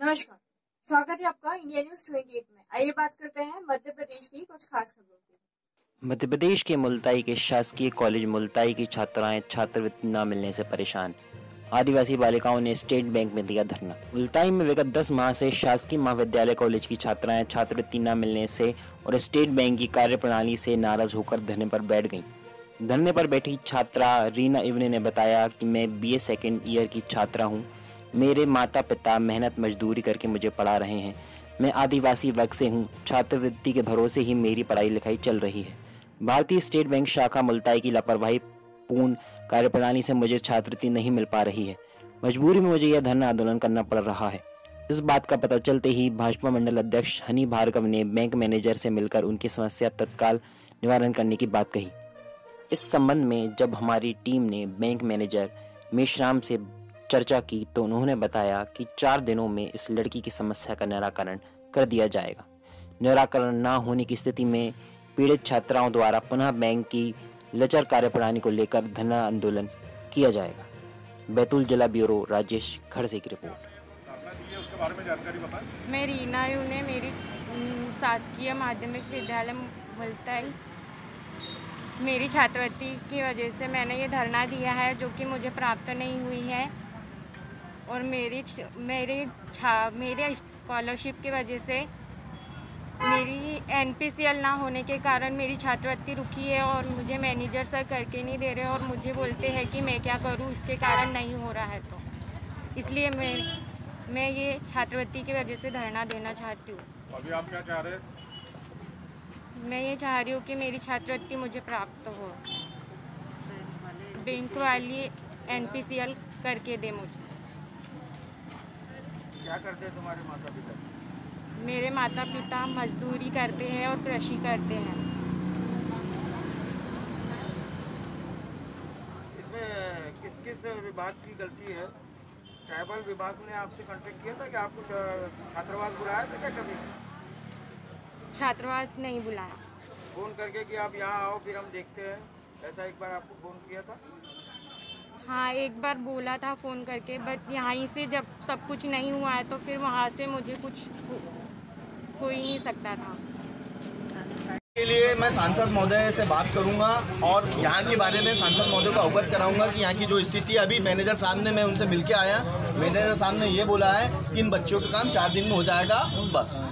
नमस्कार। स्वागत है आपका इंडिया न्यूज़ 28 में। आइए बात करते हैं मध्य प्रदेश की कुछ खास खबरों की। मध्य प्रदेश के मुल्ताई के शासकीय कॉलेज मुल्ताई की छात्राएँ छात्रवृत्ति न मिलने से परेशान। आदिवासी बालिकाओं ने स्टेट बैंक में दिया धरना। मुल्ताई में विगत 10 माह से शासकीय महाविद्यालय कॉलेज की छात्राएँ छात्रवृत्ति न मिलने से और स्टेट बैंक की कार्यप्रणाली से नाराज़ होकर धरने पर बैठ गईं। धरने पर बैठी छात्रा रीना इवने ने बताया कि मैं बीए सेकेंड ईयर की छात्रा हूँ। मेरे माता पिता मेहनत मजदूरी करके मुझे पढ़ा रहे हैं। मैं आदिवासी वर्ग से हूँ। छात्रवृत्ति के भरोसे ही मेरी पढ़ाई लिखाई चल रही है। भारतीय स्टेट बैंक शाखा मुल्ताई की लापरवाही पूर्ण कार्यप्रणाली से मुझे छात्रवृत्ति नहीं मिल पा रही है। मजबूरी में मुझे यह धरना आंदोलन करना पड़ रहा है। इस बात का पता चलते ही भाजपा मंडल अध्यक्ष हनी भार्गव ने बैंक मैनेजर से मिलकर उनकी समस्या तत्काल निवारण करने की बात कही। इस संबंध में जब हमारी टीम ने बैंक मैनेजर मेशराम से चर्चा की तो उन्होंने बताया कि चार दिनों में इस लड़की की समस्या का निराकरण कर दिया जाएगा। निराकरण न होने की स्थिति में पीड़ित छात्राओं द्वारा पुनः बैंक की लचर कार्यप्रणाली को लेकर धरना आंदोलन किया जाएगा। बैतूल जिला ब्यूरो, राजेश खड़से की रिपोर्ट। मैं रीना यू ने मेरी शासकीय माध्यमिक विद्यालय मुल्ताई मेरी छात्रवृत्ति की वजह से मैंने ये धरना दिया है जो कि मुझे प्राप्त नहीं हुई है। और मेरी मेरी मेरे स्कॉलरशिप की वजह से मेरी एनपीसीएल ना होने के कारण मेरी छात्रवृत्ति रुकी है और मुझे मैनेजर सर करके नहीं दे रहे और मुझे बोलते हैं कि मैं क्या करूँ, इसके कारण नहीं हो रहा है तो। इसलिए मैं मैं ये छात्रवृत्ति की वजह से धरना देना चाहती हूँ। अभी आप क्या चाह रहे हैं? मैं ये चाह रही हूँ कि मेरी छात्रवृत्ति मुझे प्राप्त हो। बैंक वाली एन करके दे मुझे। क्या करते हैं तुम्हारे माता पिता मेरे माता पिता मजदूरी करते हैं और कृषि करते हैं। इसमें किस किस विभाग की गलती है? ट्राइबल विभाग ने आपसे कांटेक्ट किया था कि आपको छात्रावास बुलाया था क्या कभी? छात्रावास नहीं बुलाया। फ़ोन करके कि आप यहाँ आओ फिर हम देखते हैं। ऐसा एक बार आपको फ़ोन किया था? हाँ एक बार बोला था फ़ोन करके बट यहाँ से जब सब कुछ नहीं हुआ है तो फिर वहाँ से मुझे कुछ हो ही नहीं सकता था। के लिए मैं सांसद महोदय से बात करूँगा और यहाँ के बारे में सांसद महोदय को अवगत कराऊँगा कि यहाँ की जो स्थिति है। अभी मैनेजर साहब ने मैं उनसे मिल के आया। मैनेजर साहब ने ये बोला है कि इन बच्चों का काम चार दिन में हो जाएगा। बस।